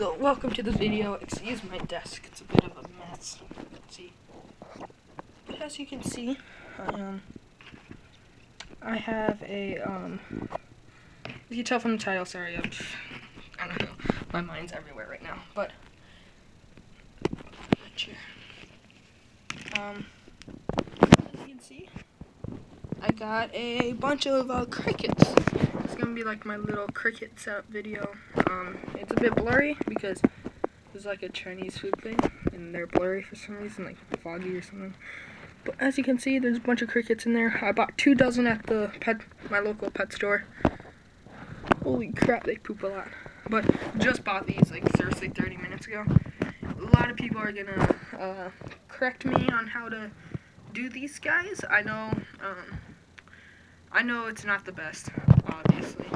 So, welcome to the video. Excuse my desk, it's a bit of a mess. Let's see. But as you can see, um, I have a, um, you can tell from the title, sorry, I'm, I don't know, my mind's everywhere right now, but, chair. Um, as you can see, I got a bunch of uh, crickets. Gonna be like my little cricket setup video. Um, it's a bit blurry because it's like a Chinese food thing, and they're blurry for some reason, like foggy or something. But as you can see, there's a bunch of crickets in there. I bought two dozen at the pet, my local pet store. Holy crap, they poop a lot. But just bought these like seriously 30 minutes ago. A lot of people are gonna uh, correct me on how to do these guys. I know, um, I know it's not the best, obviously.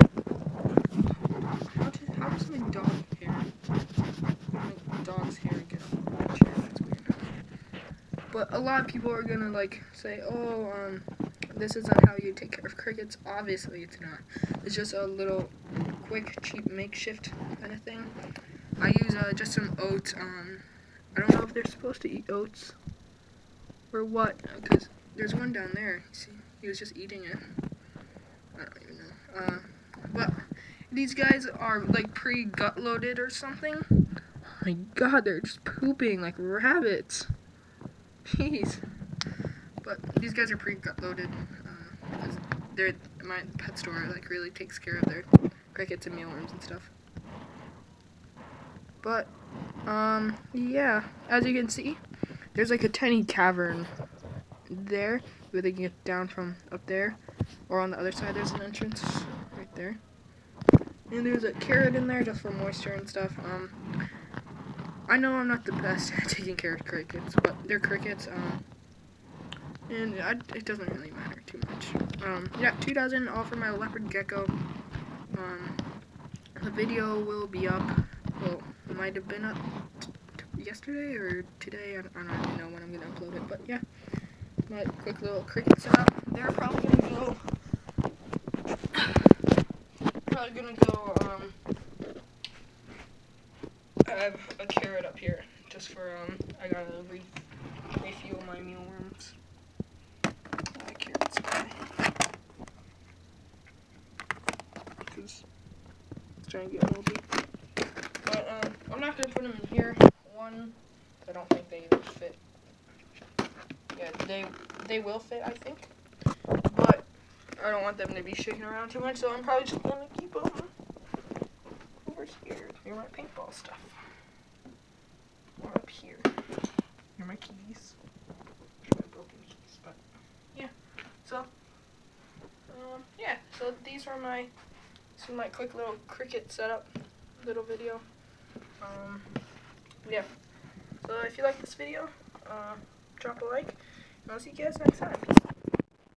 How, to, how my dog hair, my dog's hair get on the chair? That's weird. But a lot of people are gonna like say, oh, um, this isn't how you take care of crickets. Obviously, it's not. It's just a little quick, cheap makeshift kind of thing. I use uh, just some oats. Um, I don't know if they're supposed to eat oats or what, because there's one down there. See, he was just eating it. I don't even know. Uh, but these guys are like pre-gut loaded or something. Oh my god, they're just pooping like rabbits. Jeez. But these guys are pre-gut loaded. Uh, they're my pet store like really takes care of their crickets and mealworms and stuff. But um yeah, as you can see, there's like a tiny cavern there where they can get down from up there. Or on the other side there's an entrance right there. And there's a carrot in there just for moisture and stuff. Um I know I'm not the best at taking care of crickets, but they're crickets, um and I, it doesn't really matter too much. Um, yeah, 2000 all for my leopard gecko. Um, the video will be up. Well, it might have been up yesterday or today. I don't, I don't know when I'm gonna upload it, but yeah, my quick little cricket setup. They're probably go. Probably gonna go. Um, I have a carrot up here just for um. I gotta re refuel my mealworms. The carrots. Because it's trying to get moldy. But um, I'm not gonna put them in here one. I don't think they even fit. Yeah, they they will fit, I think. But I don't want them to be shaking around too much, so I'm probably just gonna keep them over here near my paintball stuff. Or up here near my keys. My broken keys, but yeah. So um, yeah. So these are my this is my quick little cricket setup little video. Um, yeah. So if you like this video, uh, drop a like. And I'll see you guys next time.